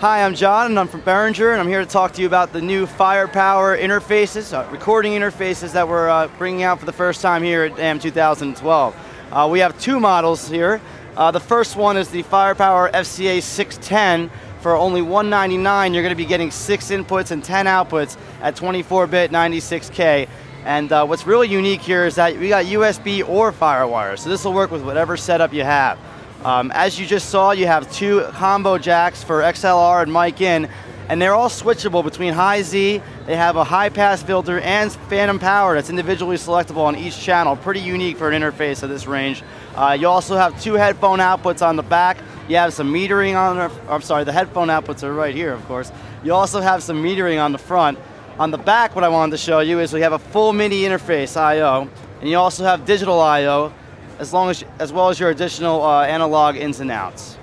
Hi, I'm John, and I'm from Behringer, and I'm here to talk to you about the new Firepower interfaces, uh, recording interfaces that we're uh, bringing out for the first time here at NAMM 2012. Uh, we have two models here. Uh, the first one is the Firepower FCA 610. For only 199, you're going to be getting six inputs and 10 outputs at 24-bit 96K. And uh, what's really unique here is that we got USB or FireWire, so this will work with whatever setup you have. Um, as you just saw, you have two combo jacks for XLR and mic in, and they're all switchable between high Z, they have a high pass filter and phantom power that's individually selectable on each channel. Pretty unique for an interface of this range. Uh, you also have two headphone outputs on the back. You have some metering on the, I'm sorry, the headphone outputs are right here, of course. You also have some metering on the front. On the back, what I wanted to show you is we have a full MIDI interface I.O., and you also have digital I.O., as, long as, as well as your additional uh, analog ins and outs.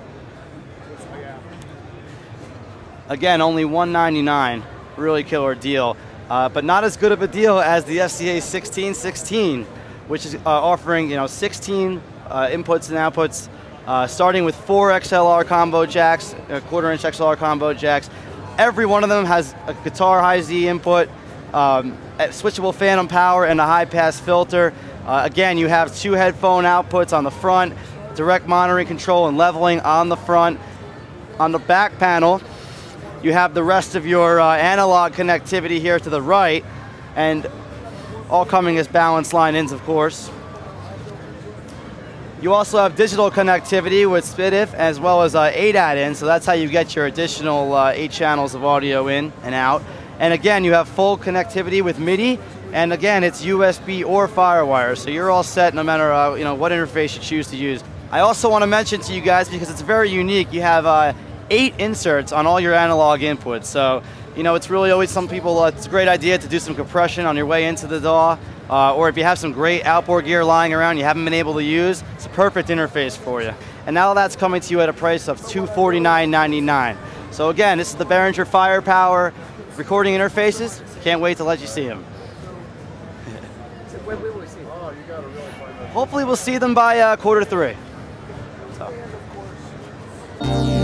Again, only 199, really killer deal. Uh, but not as good of a deal as the FCA 1616, which is uh, offering you know 16 uh, inputs and outputs, uh, starting with four XLR combo jacks, quarter inch XLR combo jacks. Every one of them has a guitar high Z input, um, switchable phantom power, and a high pass filter. Uh, again, you have two headphone outputs on the front, direct monitoring control and leveling on the front. On the back panel, you have the rest of your uh, analog connectivity here to the right, and all coming as balanced line ins, of course. You also have digital connectivity with SPDIF as well as uh, ADAT in, so that's how you get your additional uh, eight channels of audio in and out. And again, you have full connectivity with MIDI and again, it's USB or FireWire, so you're all set no matter uh, you know what interface you choose to use. I also want to mention to you guys, because it's very unique, you have uh, eight inserts on all your analog inputs. So, you know, it's really always some people, uh, it's a great idea to do some compression on your way into the DAW, uh, or if you have some great outboard gear lying around you haven't been able to use, it's a perfect interface for you. And now that's coming to you at a price of $249.99. So again, this is the Behringer Firepower recording interfaces. Can't wait to let you see them. When will we see them? Oh, you got to really find Hopefully we'll see them by uh, quarter three. So.